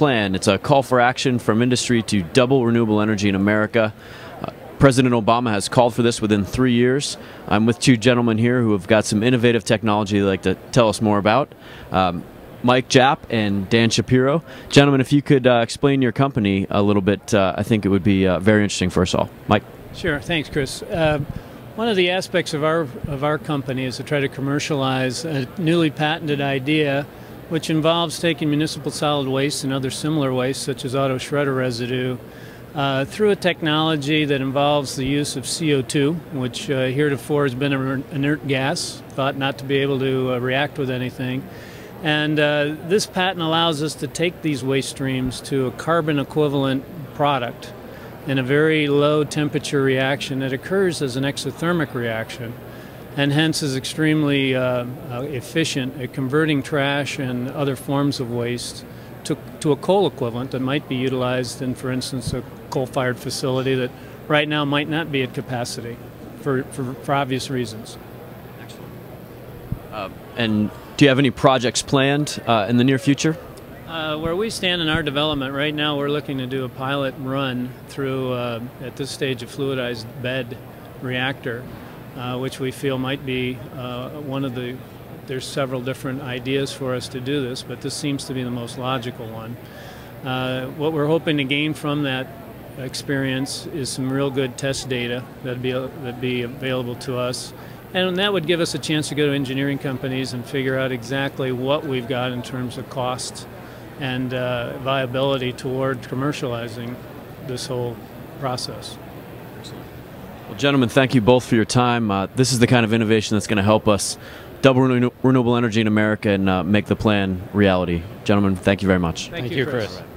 plan. It's a call for action from industry to double renewable energy in America. Uh, President Obama has called for this within three years. I'm with two gentlemen here who have got some innovative technology they'd like to tell us more about. Um, Mike Jaap and Dan Shapiro. Gentlemen, if you could uh, explain your company a little bit, uh, I think it would be uh, very interesting for us all. Mike. Sure. Thanks, Chris. Uh, one of the aspects of our of our company is to try to commercialize a newly patented idea, which involves taking municipal solid waste and other similar waste, such as auto shredder residue, uh, through a technology that involves the use of CO2, which uh, heretofore has been an inert gas, thought not to be able to uh, react with anything. And uh, this patent allows us to take these waste streams to a carbon equivalent product in a very low temperature reaction that occurs as an exothermic reaction and hence is extremely uh, uh, efficient at converting trash and other forms of waste to, to a coal equivalent that might be utilized in, for instance, a coal fired facility that right now might not be at capacity for, for, for obvious reasons. Excellent. Uh, and do you have any projects planned uh, in the near future? Uh, where we stand in our development right now, we're looking to do a pilot run through, uh, at this stage, a fluidized bed reactor, uh, which we feel might be uh, one of the. There's several different ideas for us to do this, but this seems to be the most logical one. Uh, what we're hoping to gain from that experience is some real good test data that'd be that'd be available to us. And that would give us a chance to go to engineering companies and figure out exactly what we've got in terms of costs and uh, viability toward commercializing this whole process. Well, gentlemen, thank you both for your time. Uh, this is the kind of innovation that's going to help us double renew renewable energy in America and uh, make the plan reality. Gentlemen, thank you very much. Thank, thank you, Chris. Chris.